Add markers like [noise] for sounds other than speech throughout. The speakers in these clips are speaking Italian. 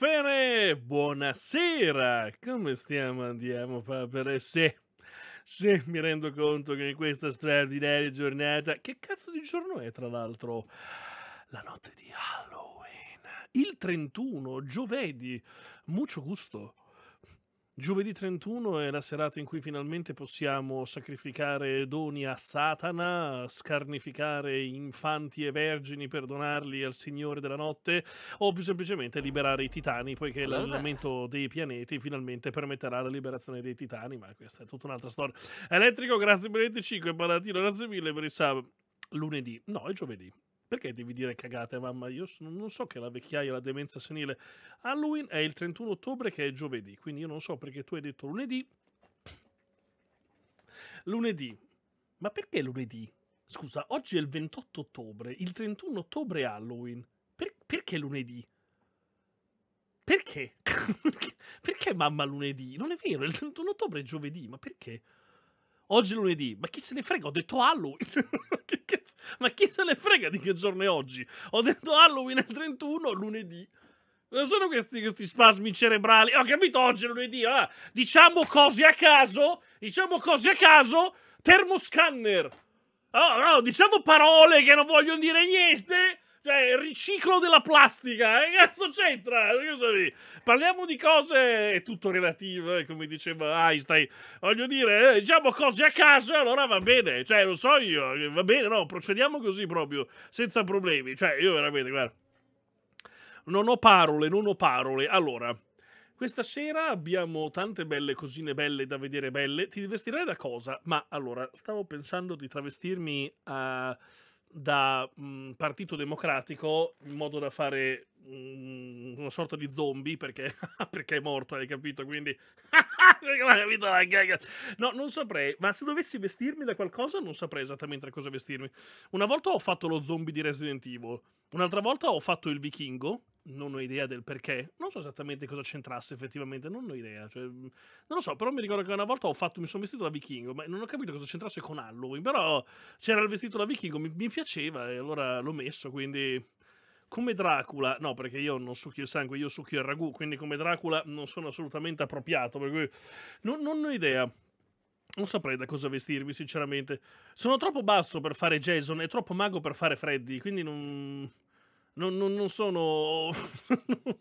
papere! Buonasera! Come stiamo andiamo papere? Sì, sì, mi rendo conto che in questa straordinaria giornata... Che cazzo di giorno è tra l'altro? La notte di Halloween. Il 31, giovedì. Mucho gusto. Giovedì 31 è la serata in cui finalmente possiamo sacrificare doni a Satana, scarnificare infanti e vergini per donarli al Signore della Notte, o più semplicemente liberare i titani, poiché l'allenamento dei pianeti finalmente permetterà la liberazione dei titani, ma questa è tutta un'altra storia. Elettrico, grazie per il 25, Palatino, grazie mille per il sub. Lunedì, no, è giovedì. Perché devi dire cagate, mamma? Io s- non so che la vecchiaia, la demenza senile. Halloween è il 31 ottobre, che è giovedì. Quindi io non so perché tu hai detto lunedì. Lunedì. Ma perché lunedì? Scusa, oggi è il 28 ottobre. Il 31 ottobre è Halloween. Per- perché lunedì? Perché? [laughs] perché mamma lunedì? Non è vero, il 31 ottobre è giovedì, ma perché? Oggi è lunedì, ma chi se ne frega? Ho detto Halloween. [laughs] Che cazzo- ma chi se ne frega di che giorno è oggi? Ho detto Halloween è il 31, lunedì. Cosa sono questi, questi spasmi cerebrali? Ho capito oggi è lunedì. ah, diciamo cose a caso. Diciamo cose a caso. Termoscanner. Oh, no, diciamo parole che non vogliono dire niente. Cioè, riciclo della plastica, che cazzo c'entra? Parliamo di cose, tutto relativo, eh, come diceva Einstein. Voglio dire, eh, diciamo cose a caso, allora va bene. Cioè, lo so io, eh, va bene, no, procediamo così proprio, senza problemi. Cioè, io veramente, guarda, non ho parole, non ho parole. Allora, questa sera abbiamo tante belle cosine belle da vedere belle. Ti vestirai da cosa? Ma allora, stavo pensando di travestirmi a... Uh, da mh, mhmm, Partito Democratico in modo da fare mh, mhmm, una sorta di zombie perché, [laughs] perché è morto, hai capito? Quindi. [laughs] No, non saprei, ma se dovessi vestirmi da qualcosa non saprei esattamente da cosa vestirmi. Una volta ho fatto lo zombie di Resident Evil, un'altra volta ho fatto il vichingo non ho idea del perché. Non so esattamente cosa c'entrasse effettivamente, non ho idea. Cioè, non lo so, però mi ricordo che una volta ho fatto, mi sono vestito da vichingo, ma non ho capito cosa c'entrasse con Halloween. Però c'era il vestito da vichingo, mi, mi piaceva e allora l'ho messo, quindi come Dracula, no, perché io non succhio il sangue, io succhio il ragù, quindi come Dracula non sono assolutamente appropriato, per cui non, non, ho idea. Non saprei da cosa vestirmi, sinceramente. Sono troppo basso per fare Jason e troppo mago per fare Freddy, quindi non non, non, non sono... [laughs] non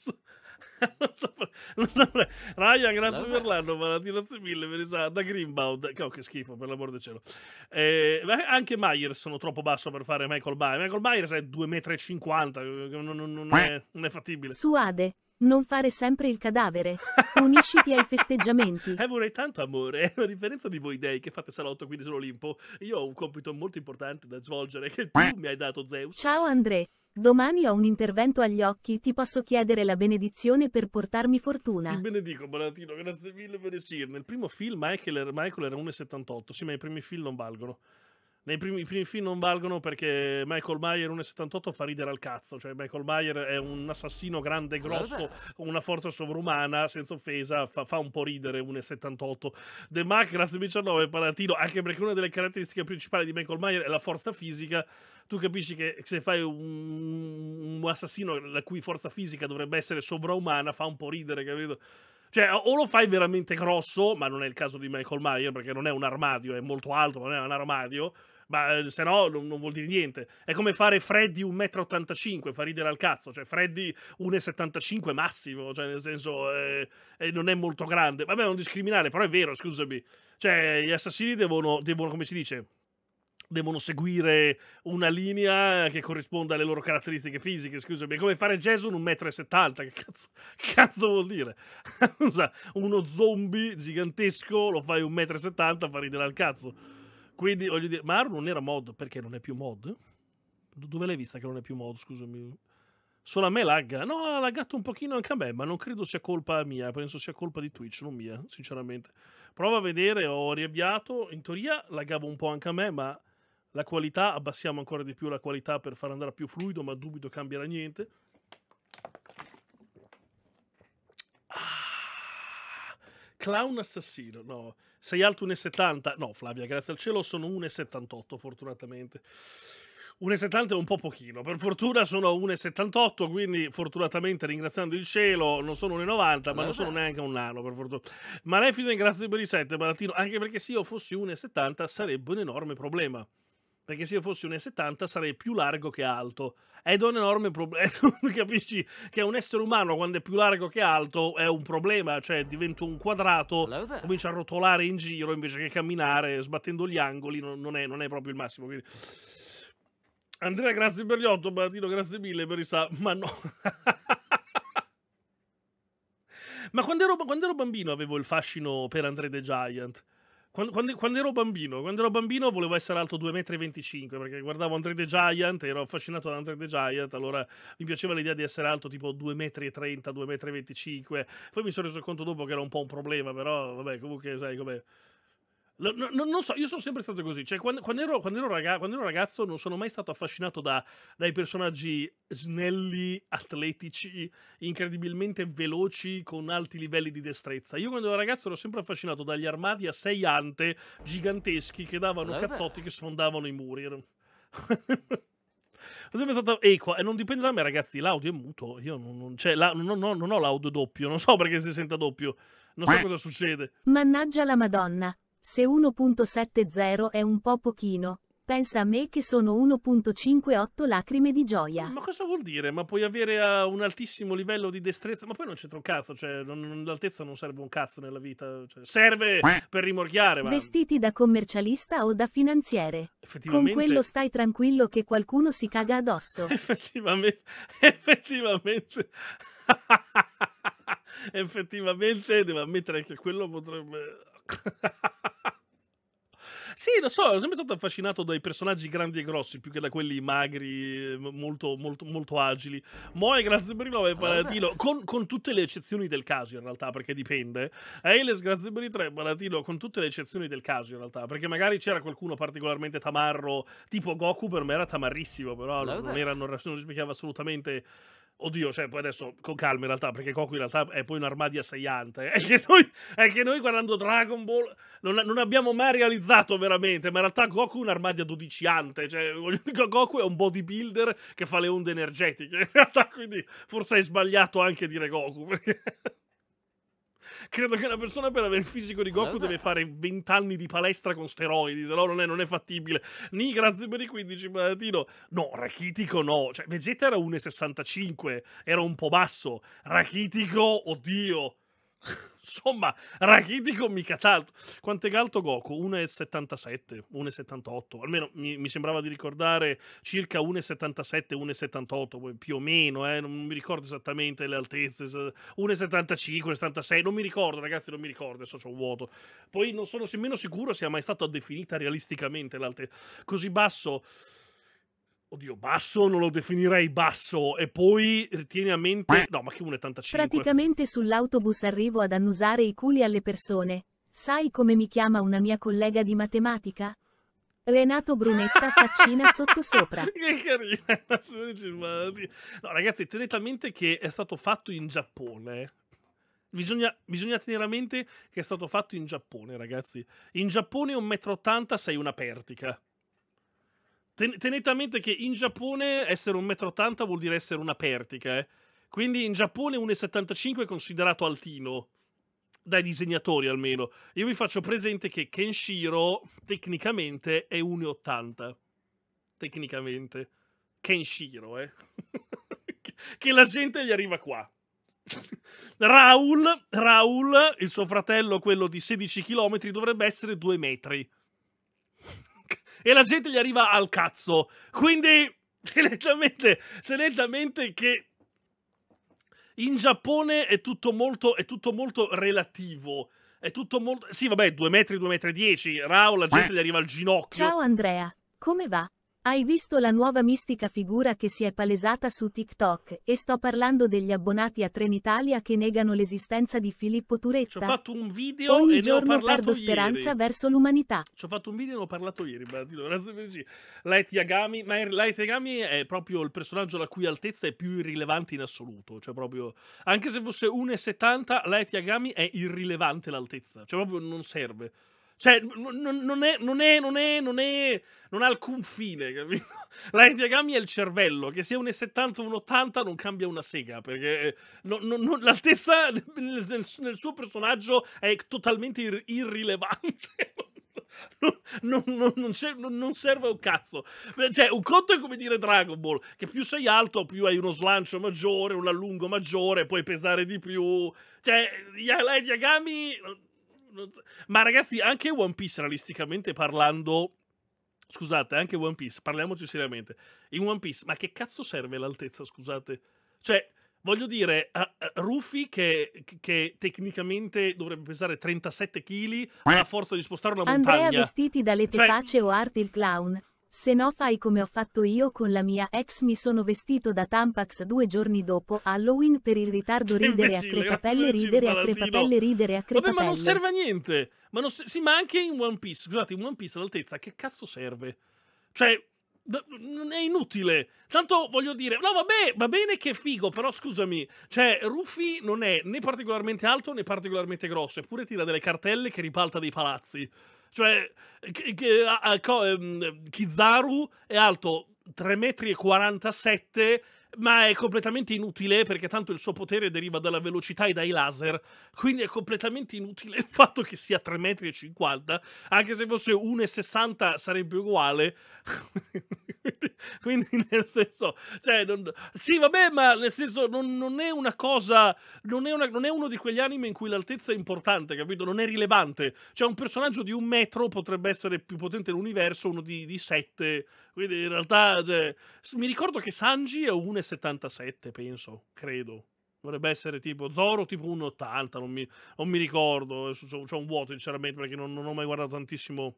so, [laughs] Ryan, grazie per l'anno, ma grazie mille per esatto, da Greenbound. Oh, che schifo, per l'amor del cielo. Eh, anche Myers sono troppo basso per fare Michael Myers. Michael Myers è 2,50 m, non, non, non, è, non è fattibile. Suade. Non fare sempre il cadavere. Unisciti ai festeggiamenti. [laughs] Eh, vorrei tanto amore. A differenza di voi dei che fate salotto quindi sull'Olimpo, io ho un compito molto importante da svolgere che tu mi hai dato, Zeus. Ciao André. Domani ho un intervento agli occhi, ti posso chiedere la benedizione per portarmi fortuna. Ti benedico, Baratino, grazie mille per essere. Nel primo film Michael, Michael era 1,78, sì, ma i primi film non valgono. Nei primi, I primi film non valgono perché Michael Meyer 1,78 fa ridere al cazzo. Cioè, Michael Meyer è un assassino grande e grosso, con una forza sovrumana, senza offesa, fa, fa un po' ridere 1,78. The Mac, grazie 19, Palatino, anche perché una delle caratteristiche principali di Michael Meyer è la forza fisica. Tu capisci che se fai un, un assassino la cui forza fisica dovrebbe essere sovraumana, fa un po' ridere, capito? Cioè, o lo fai veramente grosso, ma non è il caso di Michael Meyer perché non è un armadio, è molto alto, ma non è un armadio ma eh, se no non, non, vuol dire niente. È come fare Freddy 1,85 m, fa ridere al cazzo, cioè Freddy 1,75 m massimo, cioè nel senso eh, eh, non è molto grande. Vabbè, non discriminare, però è vero, scusami. Cioè, gli assassini devono, devono come si dice, devono seguire una linea che corrisponda alle loro caratteristiche fisiche, scusami, è come fare Jason 1,70 m, che cazzo, che cazzo vuol dire? [laughs] Uno zombie gigantesco lo fai 1,70 m, fa ridere al cazzo. Quindi voglio dire, Maru non era mod perché non è più mod? Dove l'hai vista che non è più mod, scusami? Solo a me lagga? No, ha laggato un pochino anche a me, ma non credo sia colpa mia, penso sia colpa di Twitch, non mia, sinceramente. Prova a vedere, ho riavviato, in teoria laggava un po' anche a me, ma la qualità, abbassiamo ancora di più la qualità per far andare più fluido, ma dubito cambierà niente. Ah, clown assassino, no. Sei alto 1,70? No, Flavia, grazie al cielo sono 1,78 fortunatamente. 1,70 è un po' pochino, per fortuna sono 1,78, quindi fortunatamente ringraziando il cielo non sono 1,90, ma non sono neanche un nano, per fortuna. Maleficent, grazie per i 7, Baratino, anche perché se io fossi 1,70 sarebbe un enorme problema perché se io fossi 1,70 sarei più largo che alto. Ed è un enorme problema. [laughs] Capisci che un essere umano, quando è più largo che alto, è un problema. Cioè, diventa un quadrato, comincia a rotolare in giro invece che camminare, sbattendo gli angoli. Non, non, è, non è, proprio il massimo. Quindi... Andrea, grazie per gli 8. Baratino, grazie mille per i sa. Ma no. [laughs] Ma quando ero, quando ero bambino avevo il fascino per Andre the Giant. Quando, quando, quando, ero bambino, quando ero bambino volevo essere alto 2,25 m perché guardavo Andre the Giant, ero affascinato da Andre the Giant, allora mi piaceva l'idea di essere alto tipo 2,30 m, 2,25 m. Poi mi sono reso conto dopo che era un po' un problema, però vabbè, comunque sai com'è. No, no, non so, io sono sempre stato così. Cioè, quando, quando, ero, quando, ero ragazzo, quando, ero, ragazzo, non sono mai stato affascinato da, dai personaggi snelli, atletici, incredibilmente veloci, con alti livelli di destrezza. Io quando ero ragazzo ero sempre affascinato dagli armadi a sei ante giganteschi che davano cazzotti che sfondavano i muri. Ero [laughs] sempre stato equo e non dipende da me, ragazzi. L'audio è muto. Io non, non, cioè, la, non, non, non ho l'audio doppio. Non so perché si senta doppio. Non so cosa succede. Mannaggia la Madonna. Se 1.70 è un po' pochino, Pensa a me che sono 1.58 lacrime di gioia. Ma cosa vuol dire? Ma puoi avere uh, un altissimo livello di destrezza, ma poi non c'entra un cazzo, cioè non, l'altezza non serve un cazzo nella vita, cioè, serve per rimorchiare, ma... Vestiti da commercialista o da finanziere. Effettivamente... Con quello stai tranquillo che qualcuno si caga addosso. [laughs] effettivamente... Effettivamente... [laughs] effettivamente devo ammettere che quello potrebbe... [laughs] Sì, lo so, sono sempre stato affascinato dai personaggi grandi e grossi più che da quelli magri, molto, molto, molto agili. Moe, grazie per il nome, Palatino, [laughs] con, con, tutte le eccezioni del caso in realtà, perché dipende. Ailes, grazie per i tre, Palatino, con tutte le eccezioni del caso in realtà, perché magari c'era qualcuno particolarmente tamarro, tipo Goku per me era tamarrissimo, però non, era, non, non rispecchiava assolutamente Oddio, cioè, poi adesso con calma in realtà, perché Goku in realtà è poi un armadio assaiante. È che noi, è che noi guardando Dragon Ball non, non, abbiamo mai realizzato veramente, ma in realtà Goku è un armadio dodiciante. Cioè, Goku è un bodybuilder che fa le onde energetiche. [laughs] In realtà, quindi, forse hai sbagliato anche dire Goku, perché... Credo che una persona per avere il fisico di Goku deve fare 20 anni di palestra con steroidi, se no non è, non è fattibile. Ni, grazie per i 15, Palatino. No, Rachitico no. Cioè, Vegeta era 1,65, era un po' basso. Rachitico, oddio. [laughs] Insomma, Rachitico mica tanto. Quanto è alto Goku? 1,77, 1,78. Almeno mi, mi, sembrava di ricordare circa 1,77, 1,78, più o meno, eh? non mi ricordo esattamente le altezze. 1,75, 76, non mi ricordo, ragazzi, non mi ricordo, adesso un vuoto. Poi non sono nemmeno sicuro sia mai stata definita realisticamente l'altezza. Così basso Oddio, basso non lo definirei basso. E poi tieni a mente. No, ma che 1,85. Praticamente sull'autobus arrivo ad annusare i culi alle persone. Sai come mi chiama una mia collega di matematica? Renato Brunetta [laughs] faccina sotto sopra. [laughs] che carina. [laughs] No, ragazzi, tenete a mente che è stato fatto in Giappone. Bisogna, bisogna, tenere a mente che è stato fatto in Giappone, ragazzi. In Giappone 1,80 m sei una pertica. Ten- tenete a mente che in Giappone essere un metro 80 vuol dire essere una pertica, eh? Quindi in Giappone 1,75 è considerato altino. Dai disegnatori almeno. Io vi faccio presente che Kenshiro tecnicamente è 1,80. Tecnicamente. Kenshiro, eh. [laughs] che la gente gli arriva qua. [laughs] Raul, Raul, il suo fratello, quello di 16 km, dovrebbe essere 2 metri e la gente gli arriva al cazzo. Quindi [laughs] tenete a mente, tenete a mente che in Giappone è tutto molto, è tutto molto relativo. È tutto molto... Sì, vabbè, 2 metri, 2 metri 10. Raul, la gente gli arriva al ginocchio. Ciao Andrea, come va? Hai visto la nuova mistica figura che si è palesata su TikTok e sto parlando degli abbonati a Trenitalia che negano l'esistenza di Filippo Turetta? Ci ho fatto un video Ogni e giorno ne ho perdo ieri. speranza verso l'umanità. Ci ho fatto un video e ne ho parlato ieri, Light [laughs] Yagami, ma Light Yagami è proprio il personaggio la cui altezza è più irrilevante in assoluto, cioè proprio anche se fosse 1,70 Light Yagami è irrilevante l'altezza, cioè proprio non serve. Cioè, non, è, non, è, non, è, non è, non ha alcun fine, capito? [laughs] La Yagami è il cervello, che sia un 70 o un 80 non cambia una sega, perché non, l'altezza [laughs] nel, nel, suo personaggio è totalmente ir- irrilevante. [laughs] Non, non, non, non, serve un cazzo. Cioè, un conto è come dire Dragon Ball, che più sei alto, più hai uno slancio maggiore, un allungo maggiore, puoi pesare di più. Cioè, Yagami ma ragazzi, anche One Piece, realisticamente parlando. Scusate, anche One Piece, parliamoci seriamente. In One Piece, ma che cazzo serve l'altezza, scusate? Cioè, voglio dire, uh, uh, Rufy, che, che, tecnicamente dovrebbe pesare 37 kg, ha la forza di spostare una montagna. Andrea vestiti da Leteface cioè... o Art il Clown. Se no fai come ho fatto io con la mia ex mi sono vestito da Tampax due giorni dopo Halloween per il ritardo ridere a crepapelle ridere a crepapelle ridere a crepapelle. Vabbè ma non serve a niente. Ma non sì ma anche in One Piece, scusate in One Piece l'altezza che cazzo serve? Cioè non è inutile. Tanto voglio dire, no, vabbè, va bene che è figo, però scusami, cioè, Ruffy non è né particolarmente alto né particolarmente grosso, eppure tira delle cartelle che ripalta dei palazzi. Cioè, um, Kizaru è alto 3,47 m ma è completamente inutile perché tanto il suo potere deriva dalla velocità e dai laser, quindi è completamente inutile il fatto che sia 3,50 metri, anche se fosse 1,60 sarebbe uguale. [laughs] quindi nel senso, cioè, non, sì vabbè, ma nel senso non, non è una cosa, non è, una, non è, uno di quegli anime in cui l'altezza è importante, capito? Non è rilevante. Cioè un personaggio di un metro potrebbe essere più potente nell'universo, uno di, di 7 quindi in realtà, cioè, mi ricordo che Sanji è 1,77, penso, credo. Dovrebbe essere tipo Zoro tipo 1,80, non mi, non mi ricordo. C'ho un vuoto, sinceramente, perché non, non, ho mai guardato tantissimo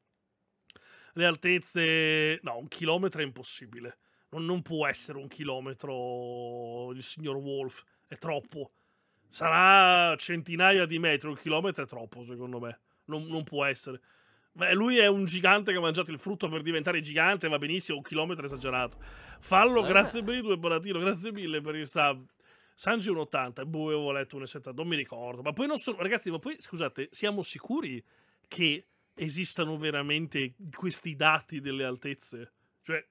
le altezze. No, un chilometro è impossibile. Non, non può essere un chilometro il signor Wolf, è troppo. Sarà centinaia di metri, un chilometro è troppo, secondo me. non, non può essere. Beh, lui è un gigante che ha mangiato il frutto per diventare gigante, va benissimo, un chilometro esagerato. Fallo, eh. grazie per i due Bonatino, grazie mille per il sub. Sanji 1,80, boh, avevo letto 1,70, non mi ricordo. Ma poi non sono, ragazzi, ma poi, scusate, siamo sicuri che esistano veramente questi dati delle altezze? Cioè,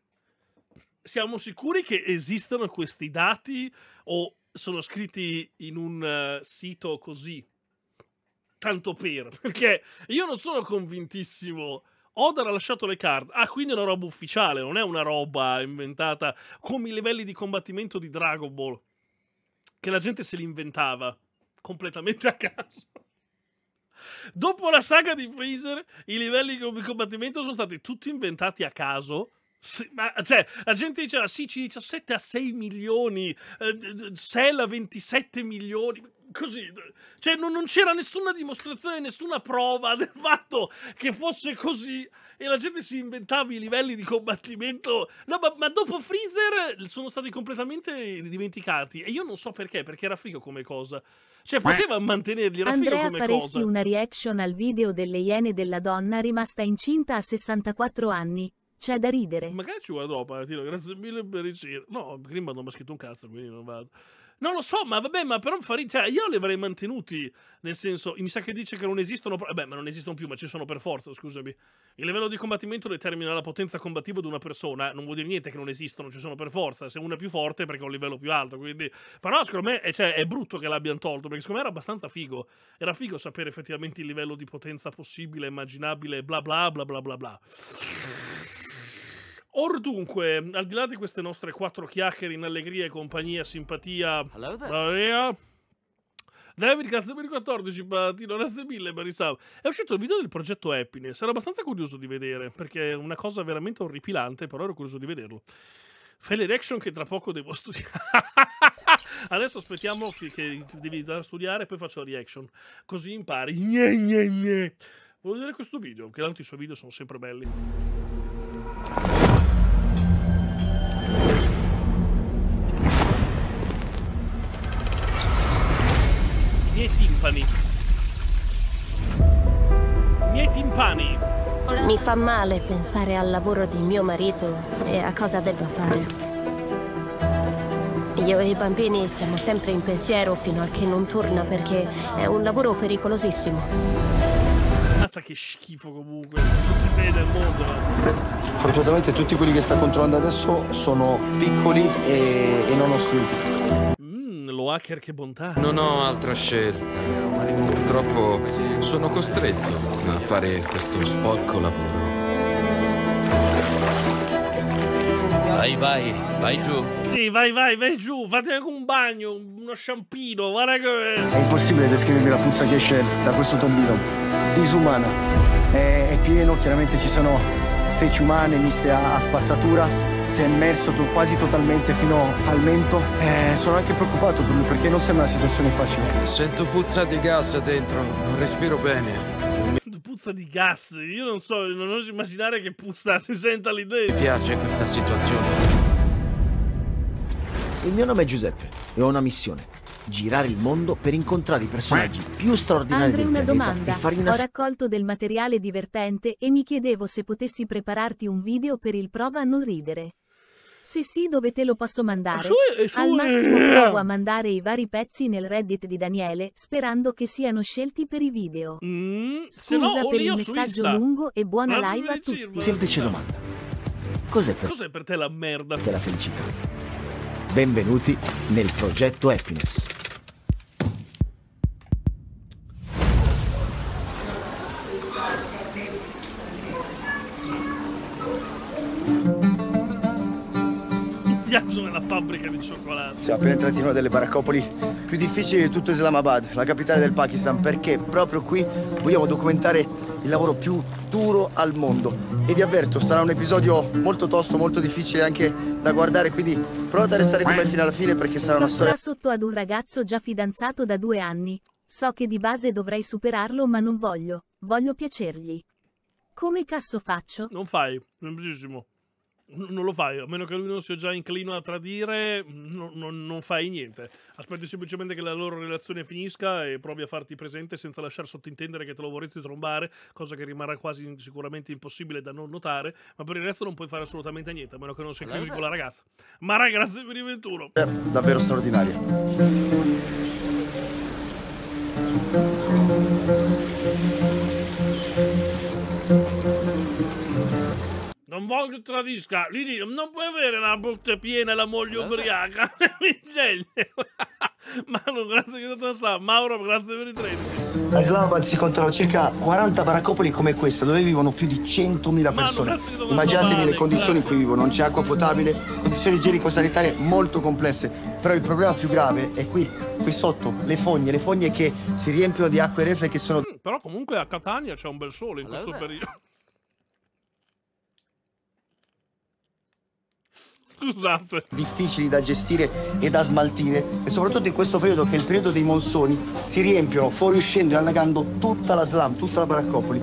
siamo sicuri che esistano questi dati o sono scritti in un uh, sito così? Tanto per, [laughs] perché io non sono convintissimo. Oda ha lasciato le carte. Ah, quindi è una roba ufficiale, non è una roba inventata come i livelli di combattimento di Dragon Ball. Che la gente se li inventava completamente a caso. Dopo la saga di Freezer, i livelli di combattimento sono stati tutti inventati a caso. Sì, ma cioè, la gente diceva sì, C17 a 6 milioni, eh, Cell a 27 milioni così, cioè non, non, c'era nessuna dimostrazione, nessuna prova [laughs] del fatto che fosse così e la gente si inventava i livelli di combattimento. No, ma, ma dopo Freezer sono stati completamente dimenticati e io non so perché, perché era figo come cosa. Cioè, poteva mantenerli, era Andrea, figo come faresti cosa. una reaction al video delle iene della donna rimasta incinta a 64 anni? C'è da ridere. Magari ci guarderò, Palatino, grazie mille per il No, Grimba non mi ha scritto un cazzo, quindi non vado. Non lo so, ma vabbè, ma però fare, cioè, io li avrei mantenuti. Nel senso, mi sa che dice che non esistono. Vabbè, ma non esistono più, ma ci sono per forza, scusami. Il livello di combattimento determina la potenza combattiva di una persona. Non vuol dire niente che non esistono, ci sono per forza. Se uno è più forte, perché ha un livello più alto. Quindi. Però, secondo me, è, cioè, è brutto che l'abbiano tolto. Perché secondo me era abbastanza figo. Era figo sapere effettivamente il livello di potenza possibile, immaginabile, bla bla bla bla bla bla. Or dunque, al di là di queste nostre quattro chiacchiere in allegria e compagnia, simpatia, Maria, David, grazie per i 14, Patino, grazie mille per i sub. È uscito il video del progetto Happiness, ero abbastanza curioso di vedere, perché è una cosa veramente orripilante, però ero curioso di vederlo. Fai le reaction che tra poco devo [laughs] studiare. Adesso aspettiamo che devi andare a studiare e poi faccio la reaction. Così impari. Gne, gne, gne. Voglio vedere questo video, che tanto i suoi video sono sempre belli. Timpani. Miei timpani. Mi fa male pensare al lavoro di mio marito e a cosa debba fare. Io e i bambini siamo sempre in pensiero fino a che non torna perché è un lavoro pericolosissimo. Mazza che schifo comunque, tutti bene del mondo. Fortunatamente tutti quelli che sta controllando adesso sono piccoli e, e non ostruiti lo hacker che bontà. Non ho altra scelta. Purtroppo sono costretto a fare questo sporco lavoro. Vai, vai, vai giù. Sì, vai, vai, vai giù, fate anche un bagno, uno sciampino, guarda che... È impossibile descrivervi la puzza che esce da questo tombino. Disumana. È, è pieno, chiaramente ci sono feci umane miste a, a spazzatura si è immerso quasi totalmente fino al mento. Eh, sono anche preoccupato per lui perché non sembra una situazione facile. Sento puzza di gas dentro, non respiro bene. Puzza di gas, io non so, non oso immaginare che puzza si senta l'idea. Mi piace questa situazione. Il mio nome è Giuseppe e ho una missione girare il mondo per incontrare i personaggi più straordinari Andre, del una pianeta domanda. e fargli una Ho raccolto del materiale divertente e mi chiedevo se potessi prepararti un video per il prova a non ridere. Se sì, dove te lo posso mandare? Su, su, Al massimo eh. provo a mandare i vari pezzi nel Reddit di Daniele, sperando che siano scelti per i video. Mm, Scusa no, per il messaggio Insta. lungo e buona Ma live a tutti. Semplice domanda. Cos'è per Cos'è per te la merda? per te la felicità? Benvenuti nel progetto Happiness. Viaggio nella fabbrica di cioccolato. Siamo appena entrati in una delle baraccopoli più difficili di tutto Islamabad, la capitale del Pakistan, perché proprio qui vogliamo documentare il lavoro più duro al mondo. E vi avverto, sarà un episodio molto tosto, molto difficile anche da guardare, quindi provate a restare con me fino alla fine perché sarà Sto una storia... qua sotto ad un ragazzo già fidanzato da due anni. So che di base dovrei superarlo ma non voglio. Voglio piacergli. Come cazzo faccio? Non fai, semplicissimo. Non lo fai, a meno che lui non sia già inclino a tradire, no- non- non fai niente. Aspetti semplicemente che la loro relazione finisca e provi a farti presente senza lasciar sottintendere che te lo vorrete trombare, cosa che rimarrà quasi sicuramente impossibile da non notare, ma per il resto non puoi fare assolutamente niente, a meno che non sia chiusi con la ragazza. Ma raga, grazie per il 21. davvero straordinaria. Non voglio che tradisca, gli dico, non puoi avere la botte piena e la moglie ubriaca. [laughs] Mi sceglie. [laughs] Manu, grazie che ti sa. Mauro, grazie per i 30. A Islamabad si contano circa 40 baraccopoli come questa, dove vivono più di 100.000 persone. lo Immaginatevi so le male, condizioni in cui vivono, non c'è acqua potabile, condizioni igienico-sanitarie molto complesse. Però il problema più grave è qui, qui sotto, le fogne, le fogne che si riempiono di acque reflue che sono Mm, Però comunque a Catania c'è un bel sole in questo periodo. Scusate. difficili da gestire e da smaltire e soprattutto in questo periodo che è il periodo dei monsoni si riempiono fuoriuscendo e annagando tutta la slam, tutta la baraccopoli.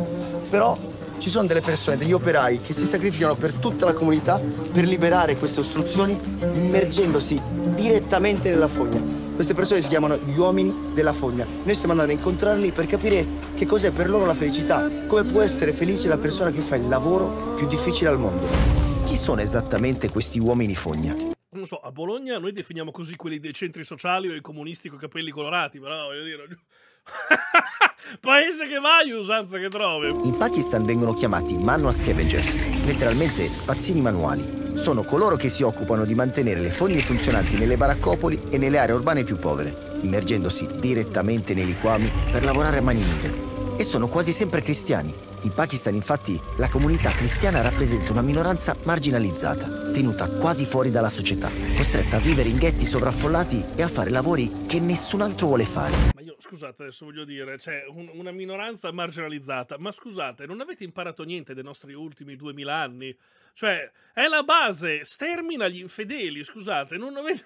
Però ci sono delle persone, degli operai che si sacrificano per tutta la comunità per liberare queste ostruzioni immergendosi direttamente nella fogna. Queste persone si chiamano gli uomini della fogna. Noi stiamo andando a incontrarli per capire che cos'è per loro la felicità, come può essere felice la persona che fa il lavoro più difficile al mondo. Chi sono esattamente questi uomini fogna? Non so, a Bologna noi definiamo così quelli dei centri sociali o i comunisti con i capelli colorati, però voglio dire... [laughs] Paese che vai, usanza che trovi. In Pakistan vengono chiamati manual scavengers, letteralmente spazzini manuali. Sono coloro che si occupano di mantenere le fogne funzionanti nelle baraccopoli e nelle aree urbane più povere, immergendosi direttamente nei liquami per lavorare a mani nude. E sono quasi sempre cristiani. In Pakistan, infatti, la comunità cristiana rappresenta una minoranza marginalizzata, tenuta quasi fuori dalla società, costretta a vivere in ghetti sovraffollati e a fare lavori che nessun altro vuole fare. Ma io, scusate, adesso voglio dire, c'è un- una minoranza marginalizzata, ma scusate, non avete imparato niente dei nostri ultimi duemila anni? Cioè, è la base, stermina gli infedeli, scusate, non avete...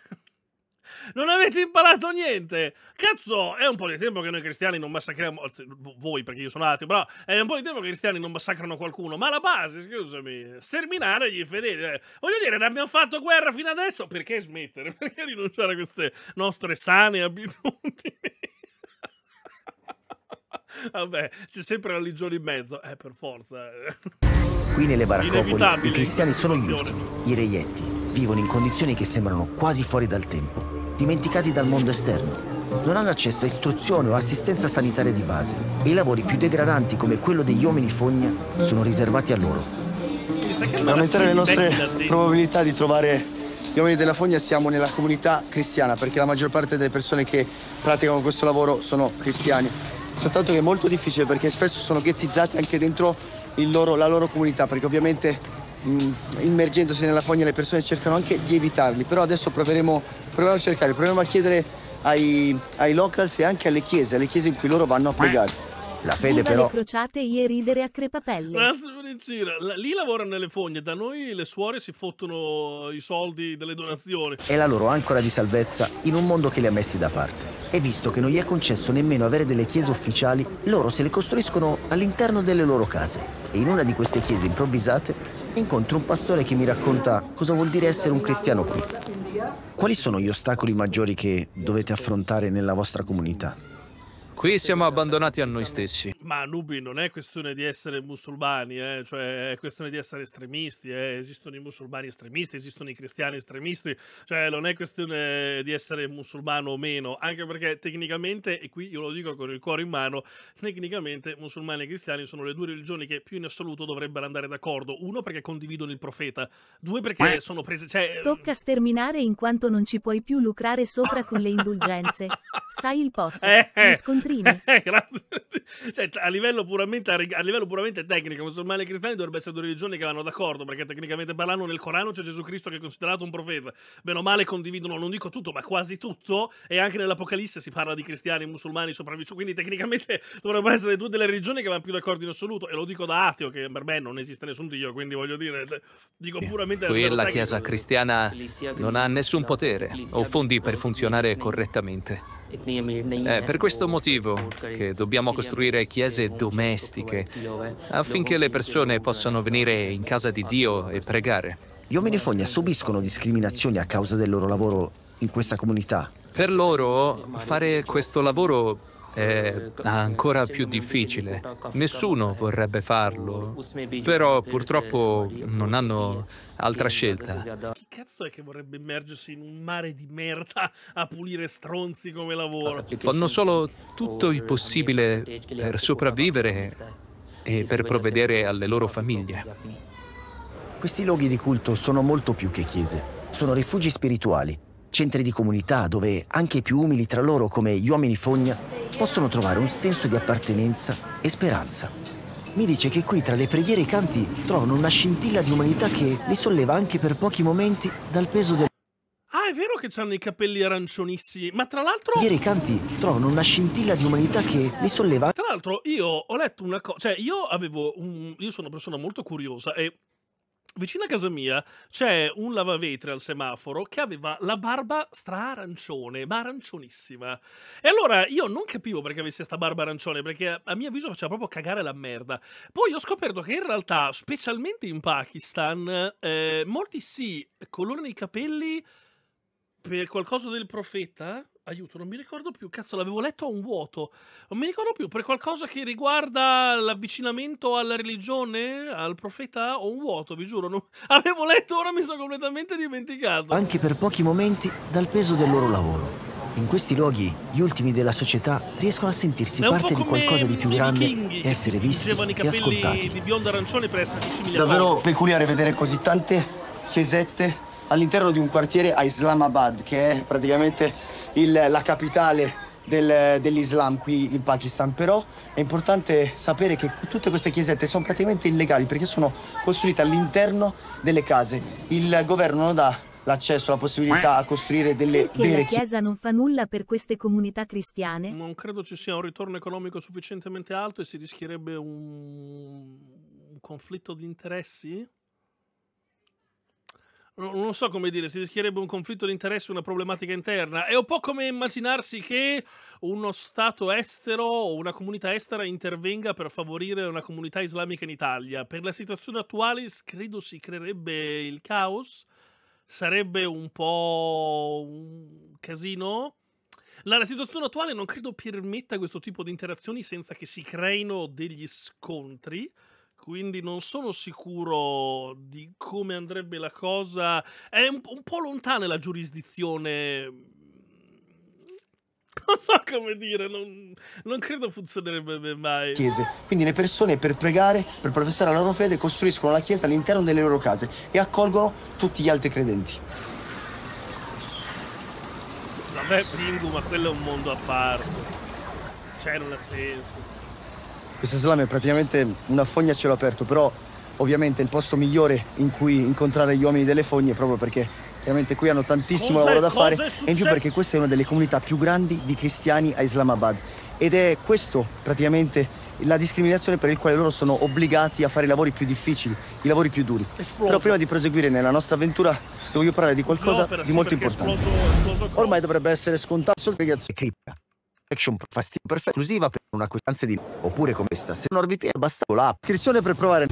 Non avete imparato niente! Cazzo, è un po' di tempo che noi cristiani non massacriamo. Voi, perché io sono ateo, però è un po' di tempo che i cristiani non massacrano qualcuno. Ma la base, scusami, sterminare gli infedeli. eh. Voglio dire, ne abbiamo fatto guerra fino adesso. Perché smettere? [laughs] Perché rinunciare a queste nostre sane abitudini? [laughs] Vabbè, c'è sempre religione in mezzo. Eh, per forza. Qui nelle baraccopoli i cristiani sono gli ultimi, i reietti. Vivono in condizioni che sembrano quasi fuori dal tempo, dimenticati dal mondo esterno. Non hanno accesso a istruzione o assistenza sanitaria di base e i lavori più degradanti come quello degli uomini fogna sono riservati a loro. Per aumentare le nostre probabilità di trovare gli uomini della fogna siamo nella comunità cristiana perché la maggior parte delle persone che praticano questo lavoro sono cristiani. Soltanto che è molto difficile perché spesso sono ghettizzati anche dentro loro- la loro comunità perché ovviamente mh, immergendosi nella fogna le persone cercano anche di evitarli. Però adesso proveremo, proveremo a cercare, proveremo a chiedere ai, ai locals e anche alle chiese, alle chiese in cui loro vanno a pregare. La fede Viva però le crociate e ridere a crepapelle. La- Lì lavorano nelle fogne, da noi le suore si fottono i soldi delle donazioni. è la loro ancora di salvezza in un mondo che li ha messi da parte. E visto che non gli è concesso nemmeno avere delle chiese ufficiali, loro se le costruiscono all'interno delle loro case. E in una di queste chiese improvvisate incontro un pastore che mi racconta cosa vuol dire essere un cristiano qui. Quali sono gli ostacoli maggiori che dovete affrontare nella vostra comunità? Qui siamo abbandonati a noi stessi. Ma Nubi non è questione di essere musulmani, eh? cioè è questione di essere estremisti. Eh? Esistono i musulmani estremisti, esistono i cristiani estremisti, cioè non è questione di essere musulmano o meno, anche perché tecnicamente, e qui io lo dico con il cuore in mano, tecnicamente musulmani e cristiani sono le due religioni che più in assoluto dovrebbero andare d'accordo. Uno perché condividono il profeta, due perché sono prese... Cioè... Tocca sterminare in quanto non ci puoi più lucrare sopra con le indulgenze. [laughs] Sai il post, Eh, gli scontrini. [laughs] Eh, grazie. Cioè, a, livello puramente, a livello puramente tecnico, musulmani e cristiani dovrebbero essere due religioni che vanno d'accordo, perché tecnicamente parlando nel Corano c'è Gesù Cristo che è considerato un profeta. Bene o male condividono, non dico tutto, ma quasi tutto, e anche nell'Apocalisse si parla di cristiani e musulmani sopravvissuti, quindi tecnicamente [laughs] dovrebbero essere due delle religioni che vanno più d'accordo in assoluto, e lo dico da ateo, che per me non esiste nessun Dio, quindi voglio dire, dico puramente... a Qui la. Chiesa cristiana non ha nessun potere o fondi per funzionare correttamente. È per questo motivo che dobbiamo costruire chiese domestiche affinché le persone possano venire in casa di Dio e pregare. Gli uomini fogna subiscono discriminazioni a causa del loro lavoro in questa comunità. Per loro fare questo lavoro è ancora più difficile. Nessuno vorrebbe farlo, però purtroppo non hanno altra scelta. Chi cazzo è che vorrebbe immergersi in un mare di merda a pulire stronzi come lavoro? Fanno solo tutto il possibile per sopravvivere e per provvedere alle loro famiglie. Questi luoghi di culto sono molto più che chiese. Sono rifugi spirituali, centri di comunità dove anche i più umili tra loro, come gli uomini fogna, possono trovare un senso di appartenenza e speranza. Mi dice che qui tra le preghiere e i canti trovano una scintilla di umanità che li solleva anche per pochi momenti dal peso del... Ah, è vero che hanno i capelli arancionissimi, ma tra l'altro... Ieri i canti trovano una scintilla di umanità che li solleva Tra l'altro io ho letto una cosa, cioè io avevo un... io sono una persona molto curiosa e vicino a casa mia c'è un lavavetri al semaforo che aveva la barba stra-arancione, ma arancione,issima. E allora io non capivo perché avesse sta barba arancione, perché a mio avviso faceva proprio cagare la merda. Poi ho scoperto che in realtà, specialmente in Pakistan, eh, molti si colorano i capelli per qualcosa del profeta? Aiuto, non mi ricordo più. Cazzo, l'avevo letto a un vuoto. Non mi ricordo più. Per qualcosa che riguarda l'avvicinamento alla religione, al profeta, o un vuoto, vi giuro. non- [laughs] Avevo letto, ora mi sono completamente dimenticato. anche per pochi momenti dal peso del loro lavoro. In questi luoghi, gli ultimi della società riescono a sentirsi parte di qualcosa di più grande e essere visti e ascoltati. di biondo arancione per essere Davvero peculiare vedere così tante chiesette all'interno di un quartiere a Islamabad, che è praticamente il- la capitale del- dell'Islam qui in Pakistan. Però è importante sapere che tutte queste chiesette sono praticamente illegali perché sono costruite all'interno delle case. Il governo non dà l'accesso, la possibilità a costruire delle Perché vere la Chiesa non fa nulla per queste comunità cristiane? Non credo ci sia un ritorno economico sufficientemente alto e si rischierebbe un, un conflitto di interessi? Non so come dire, si rischierebbe un conflitto di interessi, una problematica interna. È un po' come immaginarsi che uno Stato estero o una comunità estera intervenga per favorire una comunità islamica in Italia. Per la situazione attuale credo si creerebbe il caos, sarebbe un po' un casino. La, la situazione attuale non credo permetta questo tipo di interazioni senza che si creino degli scontri. Quindi non sono sicuro di come andrebbe la cosa. È un, un po' lontana la giurisdizione. [laughs] Non so come dire, non, non credo funzionerebbe mai. chiese. Quindi le persone per pregare, per professare la loro fede, costruiscono la chiesa all'interno delle loro case e accolgono tutti gli altri credenti. Vabbè, Pingu, ma quello è un mondo a parte. Cioè, non ha senso. Questo slam è praticamente una fogna a cielo aperto, però ovviamente è il posto migliore in cui incontrare gli uomini delle fogne proprio perché ovviamente qui hanno tantissimo Cosa- lavoro da è fare e in più perché questa è una delle comunità più grandi di cristiani a Islamabad ed è questo praticamente la discriminazione per il quale loro sono obbligati a fare i lavori più difficili, i lavori più duri. Esploso. Però prima di proseguire nella nostra avventura voglio parlare di qualcosa L'opera, di molto importante. esploso- esploso Ormai dovrebbe essere scontato solo ragazzi. Action fastidio perfetta esclusiva per una questanza di oppure come questa. Se NordVPN basta l'app. Iscrizione per provare.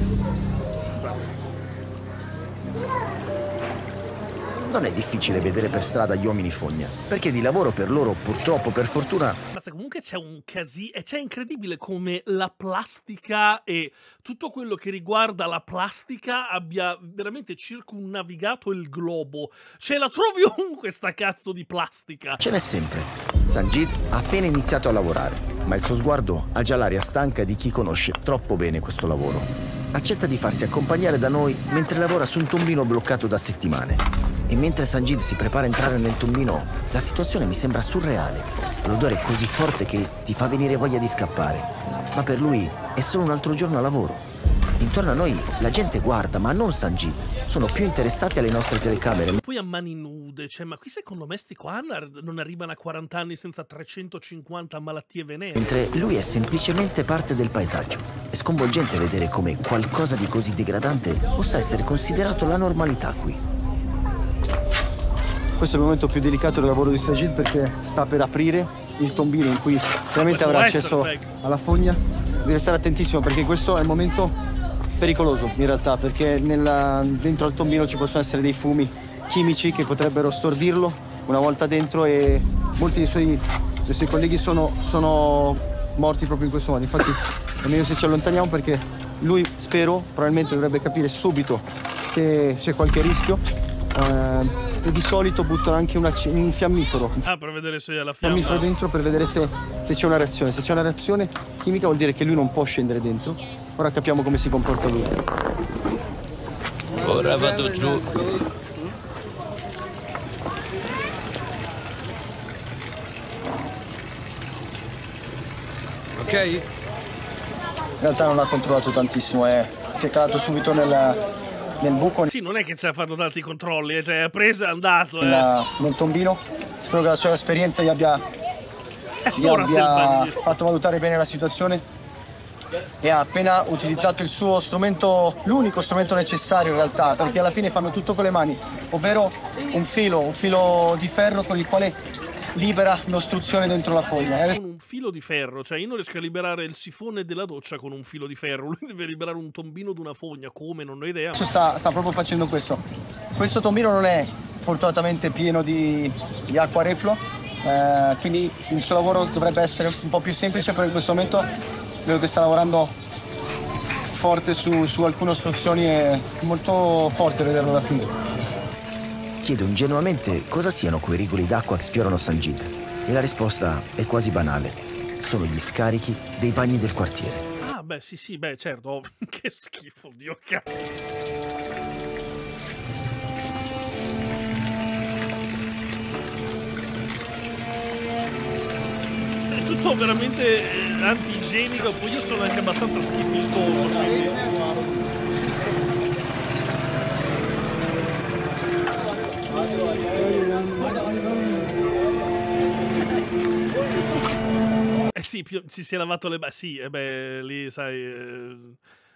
Non è difficile vedere per strada gli uomini fogna, perché di lavoro per loro, purtroppo, per fortuna... Ma comunque c'è un casino, e c'è incredibile come la plastica e tutto quello che riguarda la plastica abbia veramente circunnavigato il globo. Cioè la trovi [laughs] ovunque sta cazzo di plastica. Ce n'è sempre. Sanjid ha appena iniziato a lavorare, ma il suo sguardo ha già l'aria stanca di chi conosce troppo bene questo lavoro. Accetta di farsi accompagnare da noi mentre lavora su un tombino bloccato da settimane. E mentre Sanjid si prepara a entrare nel tombino, la situazione mi sembra surreale. L'odore è così forte che ti fa venire voglia di scappare. Ma per lui è solo un altro giorno a lavoro. Intorno a noi la gente guarda, ma non Sanjid. Sono più interessati alle nostre telecamere. Poi a mani nude, cioè, ma qui secondo me sti qua non arrivano a 40 anni senza 350 malattie venere. Mentre lui è semplicemente parte del paesaggio. È sconvolgente vedere come qualcosa di così degradante possa essere considerato la normalità qui. Questo è il momento più delicato del lavoro di Sajid perché sta per aprire il tombino in cui veramente avrà accesso alla fogna. Deve stare attentissimo perché questo è il momento pericoloso in realtà perché nella, dentro al tombino ci possono essere dei fumi chimici che potrebbero stordirlo una volta dentro e molti dei suoi, dei suoi colleghi sono, sono morti proprio in questo modo. Infatti è meglio se ci allontaniamo perché lui spero probabilmente dovrebbe capire subito se c'è qualche rischio. Eh, e di solito buttano anche una, un fiammifero. Ah, per vedere se c'è la fiamma. Fiammifero dentro per vedere se, se c'è una reazione. Se c'è una reazione chimica vuol dire che lui non può scendere dentro. Ora capiamo come si comporta lui. Ora vado giù. Ok? In realtà non ha controllato tantissimo, eh. si è calato subito nella, nel buco. Sì, non è che ci ha fatto tanti controlli, eh, cioè è preso e è andato. Eh. Nel, nel tombino. Spero che la sua esperienza gli abbia, gli abbia fatto valutare bene la situazione e ha appena utilizzato il suo strumento, l'unico strumento necessario in realtà, perché alla fine fanno tutto con le mani, ovvero un filo, un filo di ferro con il quale libera l'ostruzione dentro la foglia. Con un filo di ferro, cioè io non riesco a liberare il sifone della doccia con un filo di ferro, lui deve liberare un tombino di una fogna, come non ho idea. Sta, sta proprio facendo questo. Questo tombino non è fortunatamente pieno di, di acqua refluo, eh, quindi il suo lavoro dovrebbe essere un po' più semplice, però in questo momento vedo che sta lavorando forte su, su alcune ostruzioni, è molto forte vederlo da qui chiedo ingenuamente cosa siano quei rigoli d'acqua che sfiorano Sanjid. E la risposta è quasi banale. Sono gli scarichi dei bagni del quartiere. Ah, beh, sì, sì, beh, certo. [laughs] che schifo, Dio cazzo. È tutto veramente eh, antigenico, poi io sono anche abbastanza schifoso, quindi... più, si è lavato le mani. Sì, e eh beh, lì sai. Eh...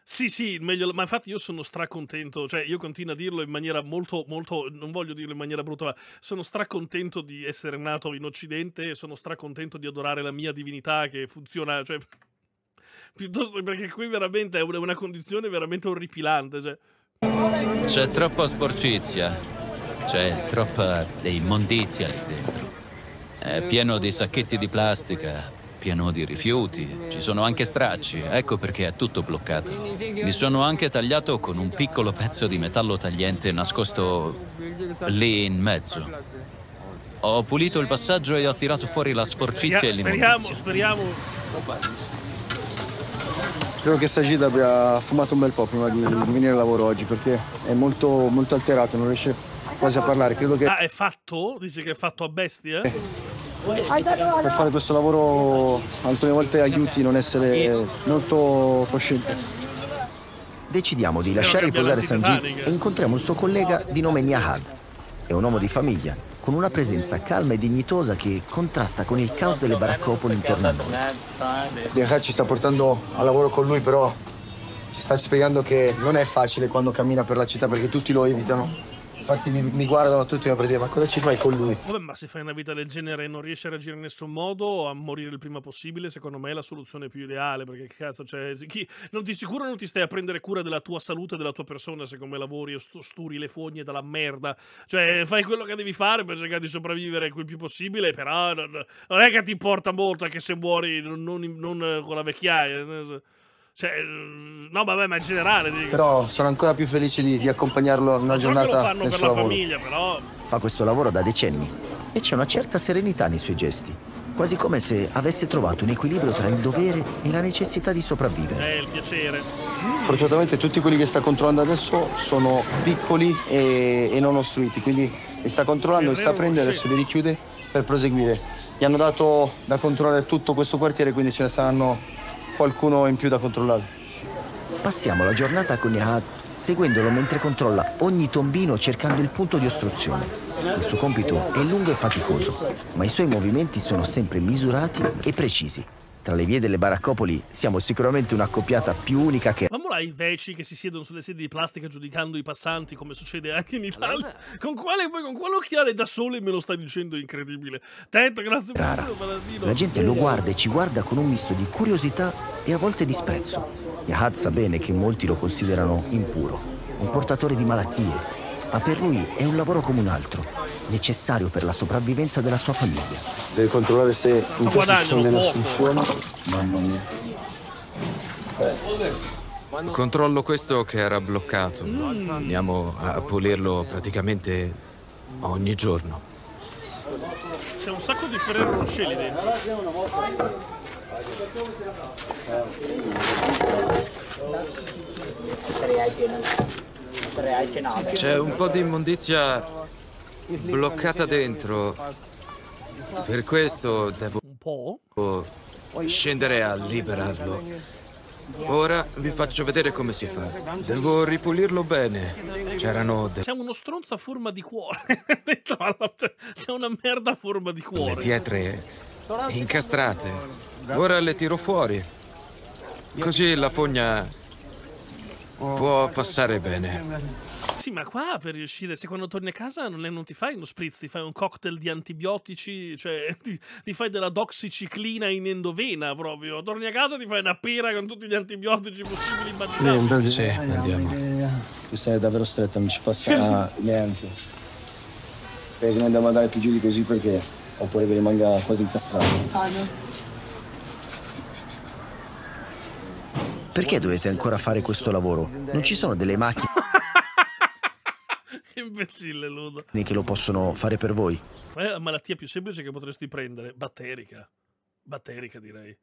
Sì, sì, meglio, ma infatti io sono stracontento, cioè io continuo a dirlo in maniera molto, molto, non voglio dirlo in maniera brutta, ma sono stracontento di essere nato in Occidente sono stracontento di adorare la mia divinità che funziona, cioè, piuttosto perché qui veramente è una, una condizione veramente orripilante, cioè. C'è troppa sporcizia, c'è troppa immondizia lì dentro. È pieno di sacchetti di plastica, pieno di rifiuti, ci sono anche stracci, ecco perché è tutto bloccato. Mi sono anche tagliato con un piccolo pezzo di metallo tagliente nascosto lì in mezzo. Ho pulito il passaggio e ho tirato fuori la sporcizia e l'immondizia. Speriamo, speriamo. Credo che Sajid abbia fumato un bel po' prima di venire al lavoro oggi perché è molto, molto alterato, non riesce quasi a parlare. Credo che... Ah, è fatto? Dice che è fatto a bestie? Eh? Per fare questo lavoro alcune volte aiuti a non essere molto cosciente. Decidiamo di lasciare riposare Sanjit e incontriamo il suo collega di nome Niahad. È un uomo di famiglia, con una presenza calma e dignitosa che contrasta con il caos delle baraccopoli intorno a noi. Niahad ci sta portando a lavoro con lui, però ci sta spiegando che non è facile quando cammina per la città perché tutti lo evitano Infatti mi, mi guardano tutti per dire ma cosa ci fai con lui? Vabbè, ma se fai una vita del genere e non riesci a reagire in nessun modo, a morire il prima possibile, secondo me è la soluzione più ideale. Perché che cazzo, cioè, chi, non di sicuro non ti stai a prendere cura della tua salute e della tua persona se come lavori o sturi le fogne dalla merda. Cioè, fai quello che devi fare per cercare di sopravvivere quel più possibile, però non, non è che ti importa molto anche se muori non, non, non con la vecchiaia. Cioè, no, vabbè, ma in generale. Dico. Però sono ancora più felice di, di accompagnarlo in una giornata. lo fanno per la lavoro. famiglia, però. Fa questo lavoro da decenni e c'è una certa serenità nei suoi gesti. Quasi come se avesse trovato un equilibrio tra il dovere e la necessità di sopravvivere. È il piacere. Fortunatamente tutti quelli che sta controllando adesso sono piccoli e, e non ostruiti, quindi li sta controllando, li sta prendendo, adesso li richiude per proseguire. Gli hanno dato da controllare tutto questo quartiere, quindi ce ne saranno qualcuno in più da controllare. Passiamo la giornata con Nihat, seguendolo mentre controlla ogni tombino cercando il punto di ostruzione. Il suo compito è lungo e faticoso, ma i suoi movimenti sono sempre misurati e precisi. Tra le vie delle baraccopoli siamo sicuramente un'accoppiata più unica che... Mamma là i veci che si siedono sulle sedie di plastica giudicando i passanti come succede anche in Italia. Con quale, con quale occhiale da sole me lo stai dicendo incredibile? Tento, grazie Rara. La gente lo guarda e ci guarda con un misto di curiosità e a volte disprezzo. Yahad sa bene che molti lo considerano impuro, un portatore di malattie, ma per lui è un lavoro come un altro, necessario per la sopravvivenza della sua famiglia. Deve controllare se in sono delle assunzioni. Mamma mia. Eh. Controllo questo che era bloccato. Mm. Andiamo a pulirlo praticamente ogni giorno. C'è un sacco di Ferrero Rocher lì dentro. C'è un po' di immondizia bloccata dentro. Per questo devo un po' scendere a liberarlo. Ora vi faccio vedere come si fa. Devo ripulirlo bene. C'erano C'è uno stronzo a forma di cuore. [laughs] C'è una merda a forma di cuore. Le pietre incastrate. Ora le tiro fuori. Così la fogna può passare bene. Sì, ma qua per riuscire, se quando torni a casa non, è, non, ti fai uno spritz, ti fai un cocktail di antibiotici, cioè [laughs] ti, ti fai della doxiciclina in endovena proprio. Torni a casa ti fai una pera con tutti gli antibiotici possibili immaginabili. Sì, andiamo. Questa è davvero stretta, non ci passa niente. Spero che non andiamo a andare più giù di così perché oppure vi rimanga quasi incastrato. Ah, no. Perché dovete ancora fare questo lavoro? Non ci sono delle macchine [laughs] imbecille Ludo che lo possono fare per voi? Qual è la malattia più semplice che potresti prendere? Batterica. Batterica direi.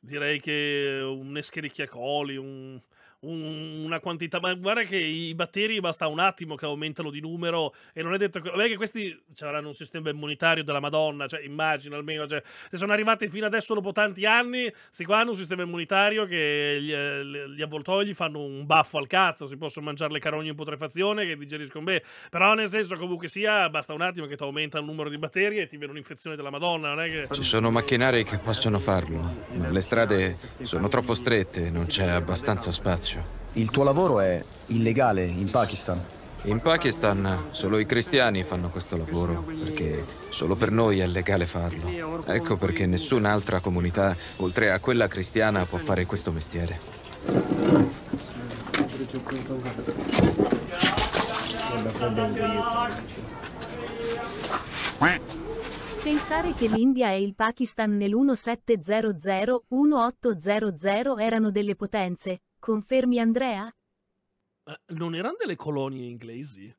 Direi che un Escherichia coli, un, un, una quantità, ma guarda che i batteri basta un attimo che aumentano di numero e non è detto che, vabbè che questi avranno un sistema immunitario della Madonna, cioè immagino almeno, cioè, se sono arrivati fino adesso dopo tanti anni, questi qua hanno un sistema immunitario che gli, eh, gli avvoltoi fanno un baffo al cazzo, si possono mangiare le carogne in putrefazione che digeriscono bene, però nel senso comunque sia, basta un attimo che ti aumenta il numero di batteri e ti viene un'infezione della Madonna, non è che... Ci sono macchinari che possono farlo, ma le strade sono troppo strette, non c'è abbastanza spazio. Il tuo lavoro è illegale in Pakistan? In Pakistan solo i cristiani fanno questo lavoro, perché solo per noi è legale farlo. Ecco perché nessun'altra comunità, oltre a quella cristiana, può fare questo mestiere. Pensare che l'India e il Pakistan nell'1700-1800 erano delle potenze, Confermi Andrea? Uh, non erano delle colonie inglesi?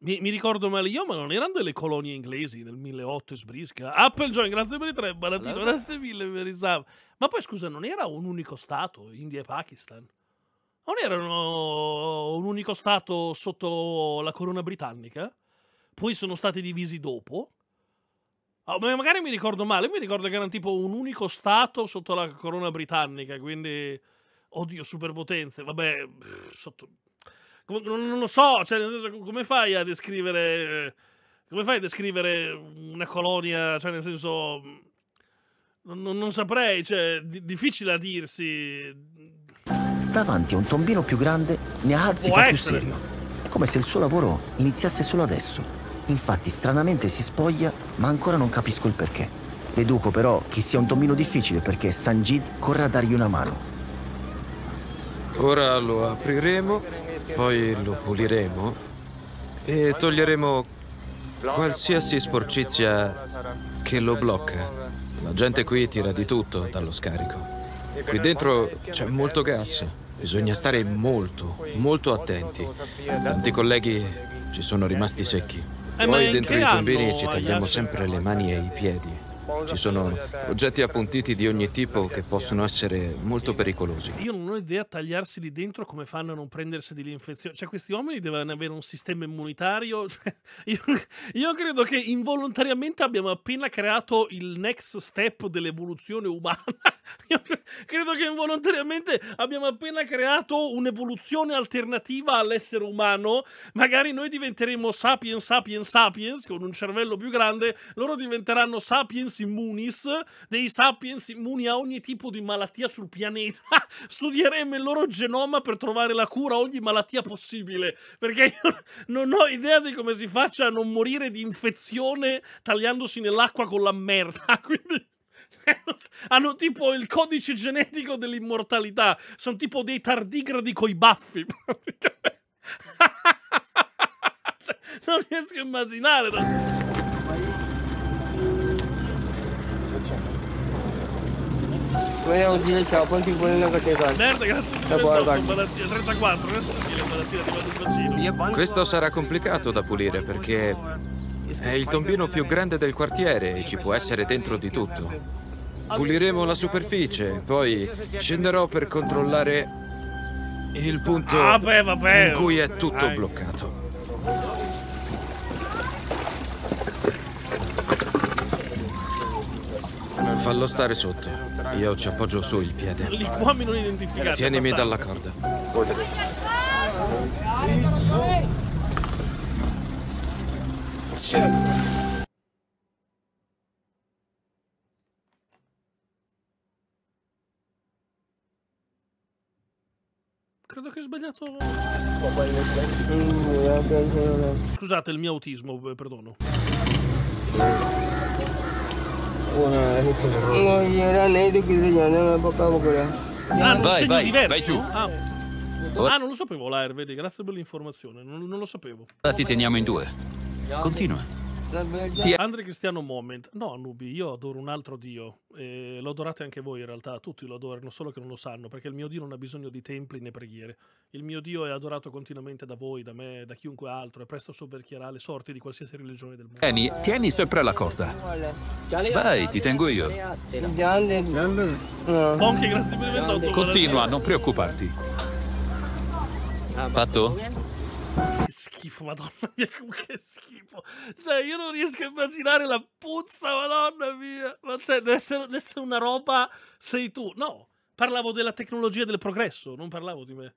Mi, mi, ricordo male io, ma non erano delle colonie inglesi nel 1008 sbrisca. Applejohn, grazie per i tre, Baratino, allora. grazie mille per i sub. Ma poi scusa, non era un unico stato, India e Pakistan? Non erano un unico stato sotto la corona britannica? Poi sono stati divisi dopo? Oh, magari mi ricordo male, mi ricordo che erano tipo un unico stato sotto la corona britannica, quindi oddio, superpotenze, vabbè, sotto... non, lo so, cioè, nel senso, come fai a descrivere... Come fai a descrivere una colonia, cioè, nel senso... Non, non saprei, cioè, di, difficile a dirsi. Davanti a un tombino più grande, Può fa essere. più serio. come se il suo lavoro iniziasse solo adesso. Infatti, stranamente si spoglia, ma ancora non capisco il perché. Deduco però che sia un tombino difficile perché Sanjit corre a dargli una mano. Ora lo apriremo, poi lo puliremo e toglieremo qualsiasi sporcizia che lo blocca. La gente qui tira di tutto dallo scarico. Qui dentro c'è molto gas. Bisogna stare molto, molto attenti. Tanti colleghi ci sono rimasti secchi. Eh, Poi dentro i tombini ci tagliamo sempre le mani e i piedi. Ci sono oggetti appuntiti di ogni tipo che possono essere molto pericolosi. Io non ho idea tagliarsi lì dentro come fanno a non prendersi dell'infezione. Cioè, questi uomini devono avere un sistema immunitario. [laughs] Cioè, io, io, credo che involontariamente abbiamo appena creato il next step dell'evoluzione umana. [laughs] Io credo che involontariamente abbiamo appena creato un'evoluzione alternativa all'essere umano. Magari noi diventeremo sapiens, sapiens, sapiens con un cervello più grande. Loro diventeranno sapiens immunis, dei sapiens immuni a ogni tipo di malattia sul pianeta. [laughs] Studieremo il loro genoma per trovare la cura a ogni malattia possibile. Perché io non ho idea di come si faccia a non morire di infezione tagliandosi nell'acqua con la merda. [laughs] Quindi. Hanno tipo il codice genetico dell'immortalità. Sono tipo dei tardigradi coi baffi. [laughs] non riesco a immaginare. Vogliamo dire ciao, quanti vuole la catena? Merda, grazie. Malattia 34, Questo sarà complicato da pulire perché è il tombino più grande del quartiere e ci può essere dentro di tutto. Puliremo la superficie, poi scenderò per controllare il punto ah, vabbè. in cui è tutto Dai. bloccato. Fallo stare sotto. Io ci appoggio su il piede. Liquami non identificati. Tienimi dalla corda. Credo che ho sbagliato. Scusate il mio autismo, perdono. Ah, vai, vai, diverso? vai giù. Ah. ah, non lo sapevo l'AR, vedi, grazie per l'informazione, non, non lo sapevo. Ora ti teniamo in due. Continua. Ti... Andre Cristiano Moment. No, Nubi, io adoro un altro Dio. E lo adorate anche voi in realtà, tutti lo adorano, solo che non lo sanno, perché il mio Dio non ha bisogno di templi né preghiere. Il mio Dio è adorato continuamente da voi, da me, da chiunque altro, e presto sovverchierà le sorti di qualsiasi religione del mondo. Tieni, tieni sempre la corda. Vai, ti tengo io. Bonchi, grazie per il 28. Continua, non preoccuparti. Fatto? Che schifo, madonna mia, [laughs] che schifo. Cioè, io non riesco a immaginare la puzza, madonna mia. Ma cioè, deve essere, deve essere una roba, sei tu. No, parlavo della tecnologia del progresso, non parlavo di me.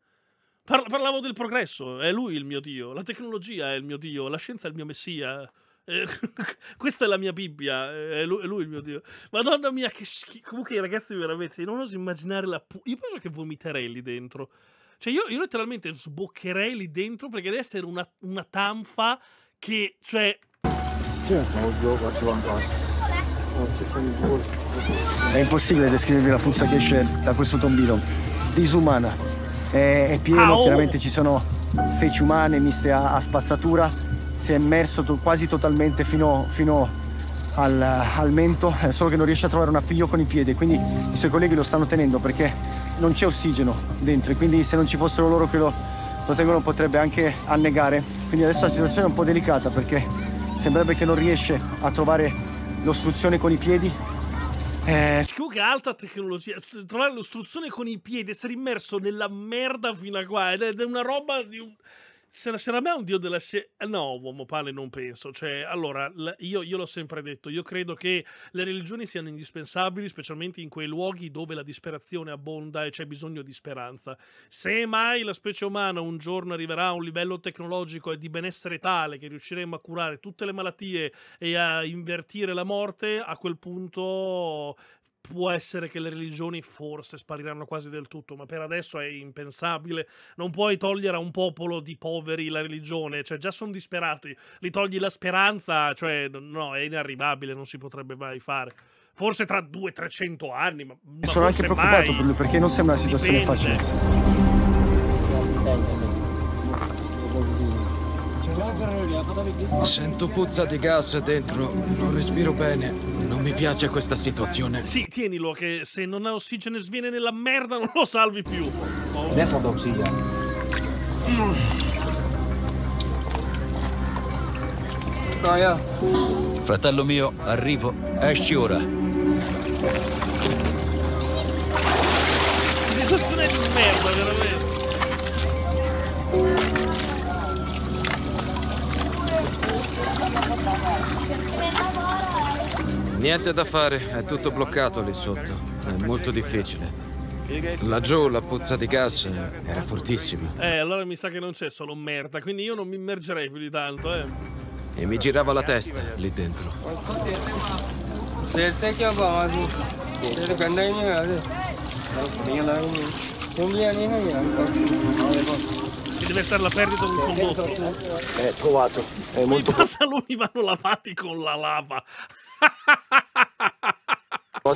Par- parlavo del progresso, è lui il mio Dio, la tecnologia è il mio Dio, la scienza è il mio messia. Eh, [laughs] questa è la mia Bibbia, è lui, è lui, il mio Dio. Madonna mia, che schifo. Comunque, ragazzi, veramente, non oso immaginare la puzza. Io penso che vomiterei lì dentro. Cioè, io, io letteralmente sboccherei lì dentro perché deve essere una, una tanfa che, cioè. È impossibile descrivervi la puzza che esce da questo tombino. Disumana. È, è pieno, ah, oh. chiaramente ci sono feci umane miste a, a spazzatura. Si è immerso to quasi totalmente fino, fino al, al, mento, solo che non riesce a trovare un appiglio con i piedi. Quindi i suoi colleghi lo stanno tenendo perché non c'è ossigeno dentro e quindi se non ci fossero loro che lo, lo tengono potrebbe anche annegare. Quindi adesso la situazione è un po' delicata perché sembrerebbe che non riesce a trovare l'ostruzione con i piedi. Eh... Comunque alta tecnologia, trovare l'ostruzione con i piedi, essere immerso nella merda fino a qua ed è una roba di un se lascerà me un dio della scienza. No, uomo pane, non penso. Cioè, allora, io, io, l'ho sempre detto, io credo che le religioni siano indispensabili, specialmente in quei luoghi dove la disperazione abbonda e c'è bisogno di speranza. Se mai la specie umana un giorno arriverà a un livello tecnologico e di benessere tale che riusciremo a curare tutte le malattie e a invertire la morte, a quel punto può essere che le religioni forse spariranno quasi del tutto, ma per adesso è impensabile. Non puoi togliere a un popolo di poveri la religione, cioè già sono disperati, li togli la speranza, cioè no, è inarrivabile, non si potrebbe mai fare. Forse tra 200-300 anni, ma, ma sono anche preoccupato mai. per lui perché non sembra una situazione Dipende. facile. Sento puzza di gas dentro, non respiro bene. Non mi piace questa situazione. Sì, tienilo che se non ha ossigeno e sviene nella merda non lo salvi più. Adesso do ossigeno. Noia. Fratello mio, arrivo. Esci ora. Situazione di merda, veramente. Niente da fare, è tutto bloccato lì sotto. È molto difficile. Laggiù la puzza di gas era fortissima. Eh, allora mi sa che non c'è solo merda, quindi io non mi immergerei più di tanto, eh. E mi girava la testa lì dentro. Ci deve stare la perdita di un condotto. Eh, provato. È molto I pantaloni vanno lavati con la lava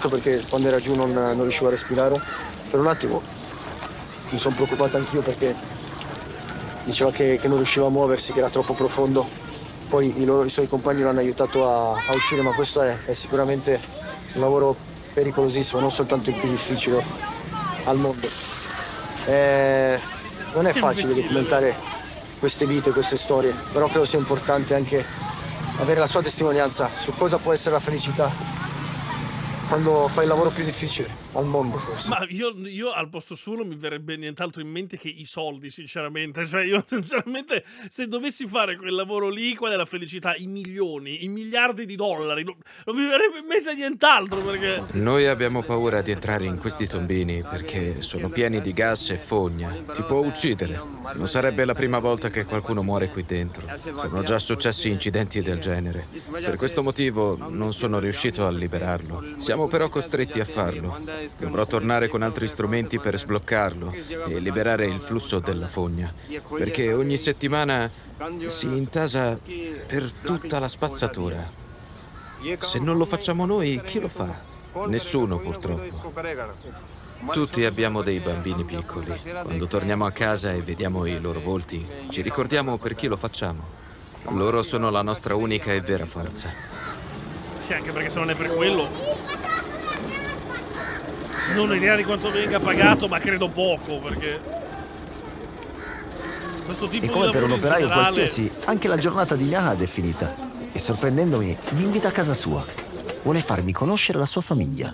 perché quando era giù non, non riuscivo a respirare. Per un attimo mi sono preoccupato anch'io perché diceva che, che non riusciva a muoversi, che era troppo profondo. Poi i, loro- i suoi compagni lo hanno aiutato a, a uscire, ma questo è, è sicuramente un lavoro pericolosissimo, non soltanto il più difficile al mondo. Eh, non è facile documentare queste vite, queste storie, però credo sia importante anche avere la sua testimonianza su cosa può essere la felicità quando fai il lavoro più difficile al mondo forse. Ma io, io al posto suo non mi verrebbe nient'altro in mente che i soldi, sinceramente. Cioè, io [laughs] sinceramente, se dovessi fare quel lavoro lì, qual è la felicità? I milioni, i miliardi di dollari. Non, non mi verrebbe in mente nient'altro perché. Noi abbiamo paura di entrare in questi tombini perché sono pieni di gas e fogna. Ti può uccidere. Non sarebbe la prima volta che qualcuno muore qui dentro. Sono già successi incidenti del genere. Per questo motivo non sono riuscito a liberarlo. Siamo però costretti a farlo. Dovrò tornare con altri strumenti per sbloccarlo e liberare il flusso della fogna. Perché ogni settimana si intasa per tutta la spazzatura. Se non lo facciamo noi, chi lo fa? Nessuno purtroppo. Tutti abbiamo dei bambini piccoli. Quando torniamo a casa e vediamo i loro volti, ci ricordiamo per chi lo facciamo. Loro sono la nostra unica e vera forza. Sì, anche perché se non è per quello. Non ho idea di quanto venga pagato, ma credo poco perché. Questo tipo E di come per un operaio generale- qualsiasi, anche la giornata di Nahad è finita. E sorprendendomi, mi invita a casa sua. Vuole farmi conoscere la sua famiglia.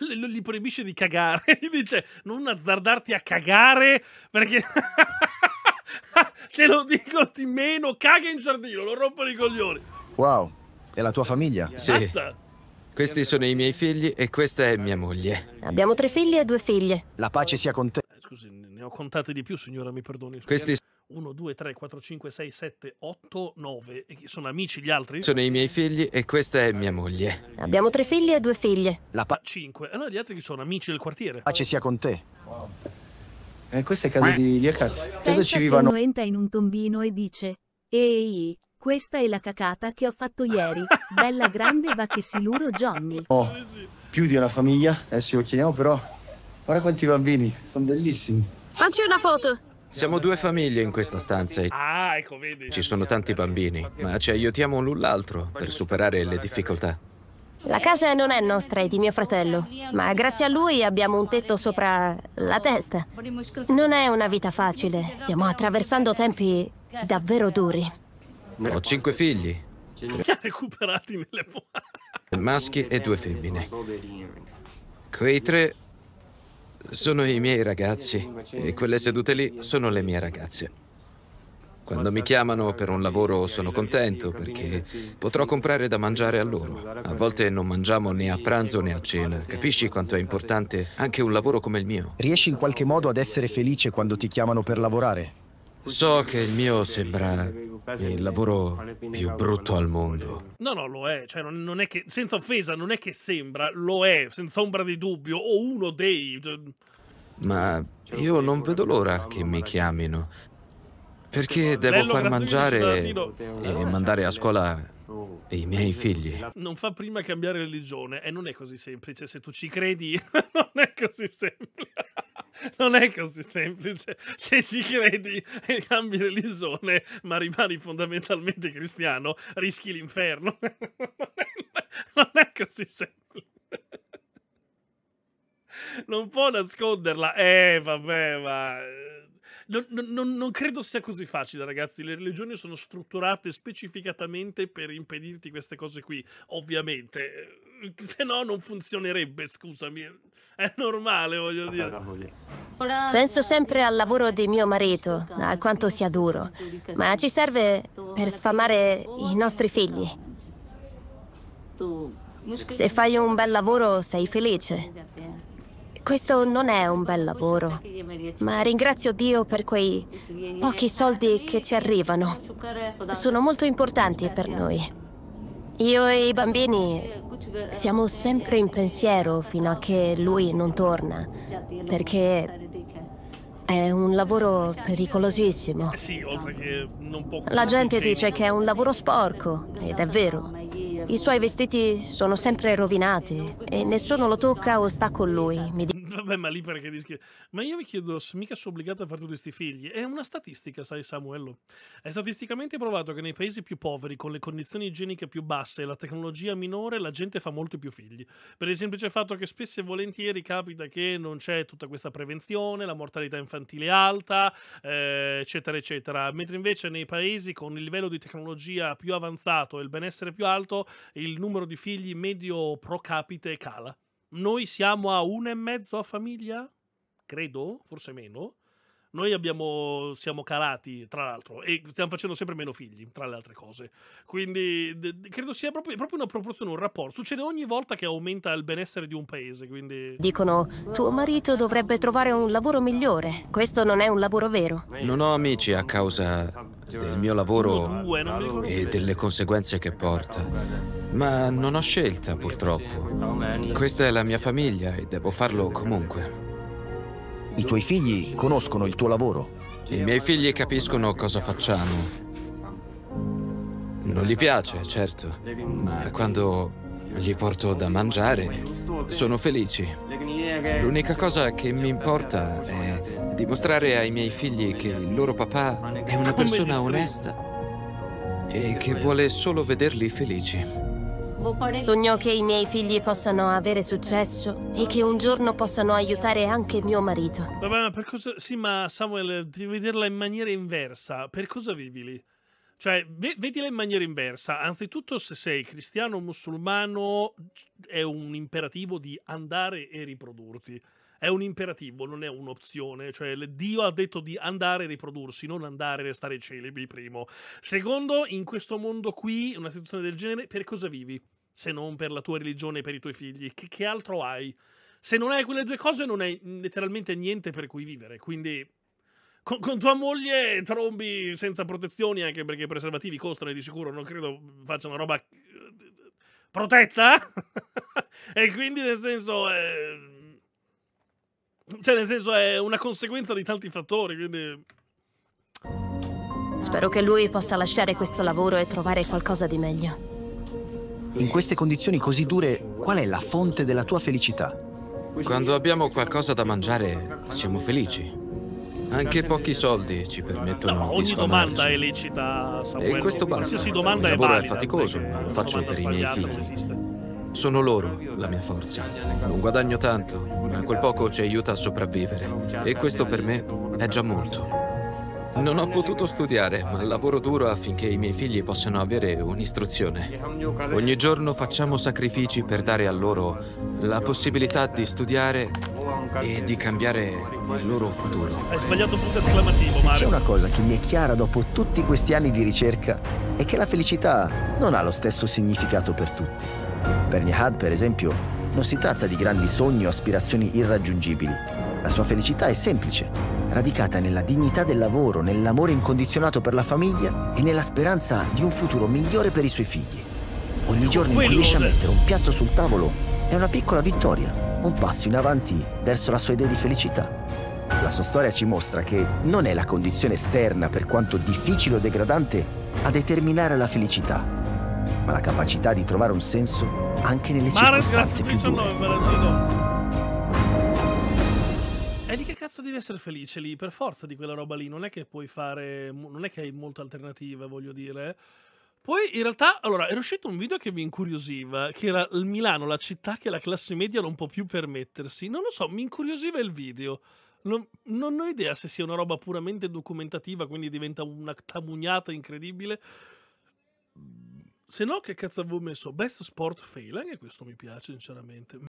L- gli proibisce di cagare. [laughs] Gli dice non azzardarti a cagare perché [laughs] te lo dico di meno, caga in giardino, lo rompono i coglioni. Wow, è la tua famiglia? Sì, Basta. Questi sono i miei figli e questa è mia moglie. Abbiamo tre figli e due figlie. La pace sia con te. Eh, Scusi, ne ho contate di più, signora, mi perdoni. Questi 1, 2, 3, 4, 5, 6, 7, 8, 9. E chi- Sono amici gli altri? sono i miei figli e questa è mia moglie. Abbiamo tre figli e due figlie. La pa- 5. Allora gli altri chi sono? Amici del quartiere? pace sia con te. Eh, questa è casa di Liakat. Credo Pensa ci se vivano uno entra in un tombino e dice Ehi, questa è la cacata che ho fatto ieri. Bella grande va che si luro Johnny. più di una famiglia, adesso lo chiediamo però. Guarda quanti bambini, sono bellissimi. Facci una foto. Siamo due famiglie in questa stanza Ah, ecco, vedi. ci sono tanti bambini, ma ci aiutiamo l'un l'altro per superare le difficoltà. La casa non è nostra, è di mio fratello, ma grazie a lui abbiamo un tetto sopra la testa. Non è una vita facile, stiamo attraversando tempi davvero duri. Ho cinque figli, Li ha [laughs] recuperati nelle maschi e due femmine. Quei tre sono i miei ragazzi e quelle sedute lì sono le mie ragazze. Quando mi chiamano per un lavoro sono contento perché potrò comprare da mangiare a loro. A volte non mangiamo né a pranzo né a cena. Capisci quanto è importante anche un lavoro come il mio? Riesci in qualche modo ad essere felice quando ti chiamano per lavorare? So che il mio sembra il lavoro più brutto al mondo. No, no, lo è. Cioè, non, è che, senza offesa, non è che sembra, lo è, senza ombra di dubbio, o uno dei... Cioè Ma io non vedo l'ora che mi chiamino, perché devo far mangiare e mandare a scuola i miei figli. Non fa prima cambiare religione e non è così semplice. Se tu ci credi, [laughs] non è così semplice. Non è così semplice. Se ci credi e cambi religione, ma rimani fondamentalmente cristiano, rischi l'inferno. [laughs] Non è così semplice. Non può nasconderla. Eh, vabbè, ma non, non, non, credo sia così facile, ragazzi. Le religioni sono strutturate specificatamente per impedirti queste cose qui, ovviamente. Se no, non funzionerebbe, scusami. È normale, voglio dire. Penso sempre al lavoro di mio marito, a quanto sia duro. Ma ci serve per sfamare i nostri figli. Se fai un bel lavoro, sei felice. Questo non è un bel lavoro, ma ringrazio Dio per quei pochi soldi che ci arrivano. Sono molto importanti per noi. Io e i bambini siamo sempre in pensiero fino a che lui non torna, perché è un lavoro pericolosissimo. La gente dice che è un lavoro sporco, ed è vero. I suoi vestiti sono sempre rovinati e nessuno lo tocca o sta con lui. [laughs] Vabbè, ma lì perché dischi... Ma io mi chiedo, mica sono obbligato a fare tutti questi figli. È una statistica, sai Samuello. È statisticamente provato che nei paesi più poveri, con le condizioni igieniche più basse e la tecnologia minore, la gente fa molti più figli. Per il semplice fatto che spesso e volentieri capita che non c'è tutta questa prevenzione, la mortalità infantile è alta, eh, eccetera, eccetera. Mentre invece nei paesi con il livello di tecnologia più avanzato e il benessere più alto, il numero di figli medio pro capite cala. Noi siamo a uno e mezzo a famiglia? Credo, forse meno. Noi abbiamo, siamo calati, tra l'altro, e stiamo facendo sempre meno figli, tra le altre cose. Quindi credo sia proprio, proprio, una proporzione, un rapporto. Succede ogni volta che aumenta il benessere di un paese, quindi... Dicono, tuo marito dovrebbe trovare un lavoro migliore. Questo non è un lavoro vero. Non ho amici a causa del mio lavoro e delle conseguenze che porta. Ma non ho scelta, purtroppo. Questa è la mia famiglia e devo farlo comunque. I tuoi figli conoscono il tuo lavoro? I miei figli capiscono cosa facciamo. Non gli piace, certo, ma quando gli porto da mangiare sono felici. L'unica cosa che mi importa è dimostrare ai miei figli che il loro papà è una persona onesta e che vuole solo vederli felici. Sogno che i miei figli possano avere successo e che un giorno possano aiutare anche mio marito. Vabbè, ma per cosa... Sì, ma Samuel, devi vederla in maniera inversa. Per cosa vivi lì? Cioè, vedila in maniera inversa. Anzitutto, se sei cristiano o musulmano, è un imperativo di andare e riprodurti. È un imperativo, non è un'opzione. Cioè, Dio ha detto di andare e riprodursi, non andare e restare celebri, primo. Secondo, in questo mondo qui, una situazione del genere, per cosa vivi? Se non per la tua religione e per i tuoi figli. Che, che altro hai? Se non hai quelle due cose, non hai letteralmente niente per cui vivere. Quindi con, con, tua moglie trombi senza protezioni, anche perché i preservativi costano e di sicuro non credo facciano roba eh, protetta. [laughs] e quindi nel senso... Eh, cioè, nel senso, è una conseguenza di tanti fattori, quindi... Spero che lui possa lasciare questo lavoro e trovare qualcosa di meglio. In queste condizioni così dure, qual è la fonte della tua felicità? Quando abbiamo qualcosa da mangiare, siamo felici. Anche pochi soldi ci permettono no, ogni di domanda è lecita, Samuel. E questo basta. Qualsiasi domanda Il lavoro è, valida, è faticoso, ma lo faccio per i miei figli. Sono loro la mia forza. Non guadagno tanto, ma quel poco ci aiuta a sopravvivere. E questo per me è già molto. Non ho potuto studiare, ma lavoro duro affinché i miei figli possano avere un'istruzione. Ogni giorno facciamo sacrifici per dare a loro la possibilità di studiare e di cambiare il loro futuro. Hai sbagliato un punto esclamativo, Se c'è una cosa che mi è chiara dopo tutti questi anni di ricerca, è che la felicità non ha lo stesso significato per tutti. Per Nihad, per esempio, non si tratta di grandi sogni o aspirazioni irraggiungibili. La sua felicità è semplice radicata nella dignità del lavoro, nell'amore incondizionato per la famiglia e nella speranza di un futuro migliore per i suoi figli. Ogni giorno in cui riesce a mettere un piatto sul tavolo è una piccola vittoria, un passo in avanti verso la sua idea di felicità. La sua storia ci mostra che non è la condizione esterna, per quanto difficile o degradante, a determinare la felicità, ma la capacità di trovare un senso anche nelle circostanze più dure. E di che cazzo devi essere felice lì? Per forza di quella roba lì. Non è che puoi fare. Non è che hai molte alternative, voglio dire. Poi in realtà, allora, era uscito un video che mi incuriosiva, che era il Milano, la città che la classe media non può più permettersi. Non lo so, mi incuriosiva il video. Non, non ho idea se sia una roba puramente documentativa, quindi diventa una tamugnata incredibile. Se no, che cazzo avevo messo? Best Sport Fail, anche questo mi piace, sinceramente.